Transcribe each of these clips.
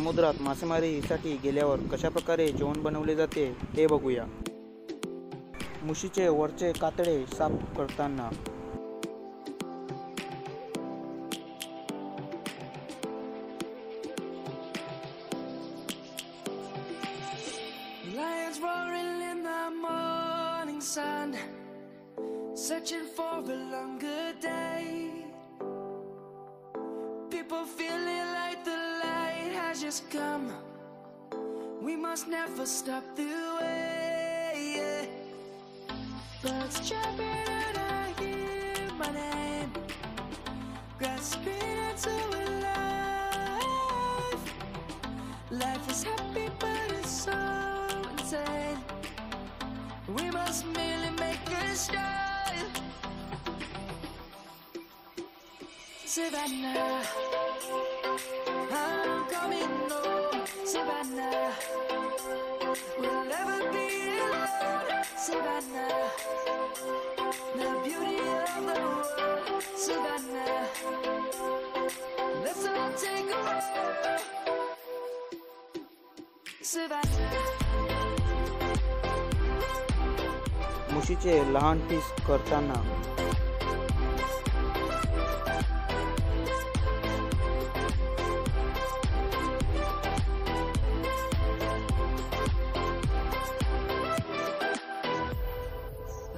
समुद्रात मासेमारीसाठी गेल्यावर कशाप्रकारे जेवण बनवले जाते हे बघूया मुशीचे वरचे कातडे साफ करताना Lions roaring in the morning sun, searching for a longer day. People feeling just come. We must never stop the way. yeah. Birds chirping and I hear my name, grasping into Savannah, I'm coming home. Savannah, we'll never be alone. Savannah, the beauty of the world. Savannah, let's all take a walk. Savannah. मुशीचे लहान piece करताना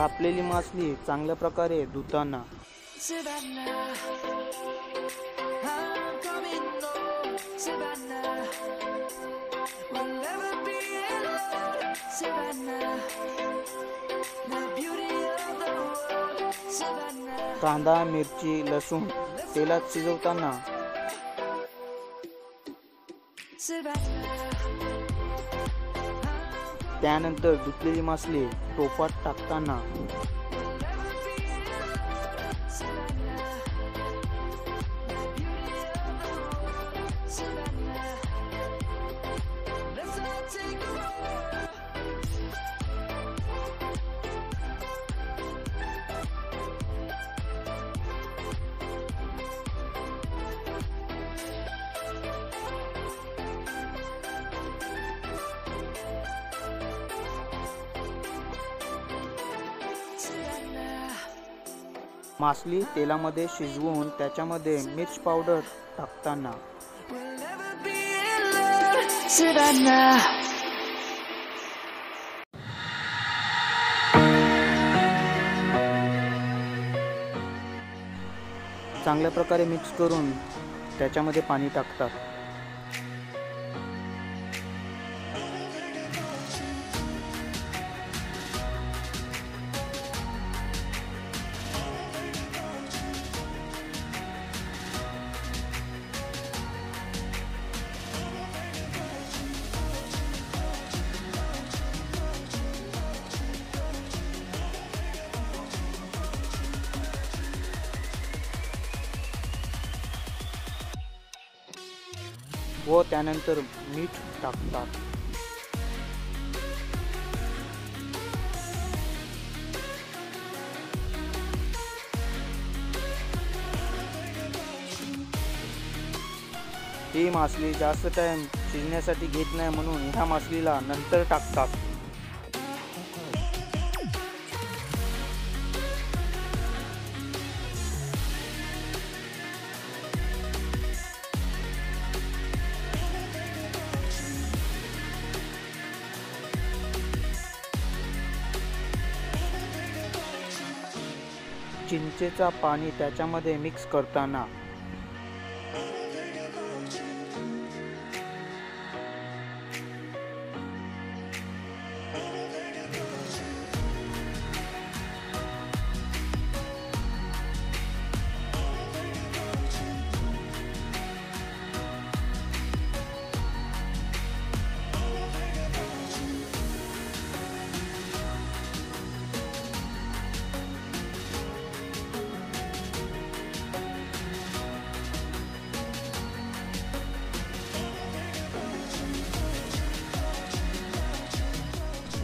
कापलेली मासली चांगल्या प्रकारे धुताना. कांदा मिरची लसूण तेलात शिजवताना. त्यानंतर धुतलेली मासले टोपात टाकताना Let's take a मासली तेलामध्ये शिजवून त्याच्यामध्ये मिर्च पावडर टाकताना. चांगल्या प्रकारे मिक्स करून त्याच्यामध्ये पाणी टाकतात. व त्यानंतर मीठ टाकतात. ही मासली जास्त टाइम शिजण्यासाठी घेत नाही म्हणून ह्या मासलीला नंतर टाकतात. चिंचेचा पाणी त्याच्यामध्ये मिक्स करताना.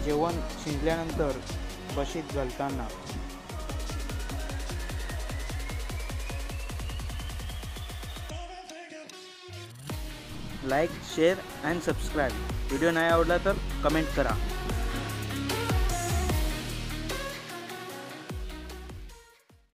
जेवण शिजल्यानंतर बशीत घालताना. Like share and subscribe. Video नाही आवडला तर कमेंट करा.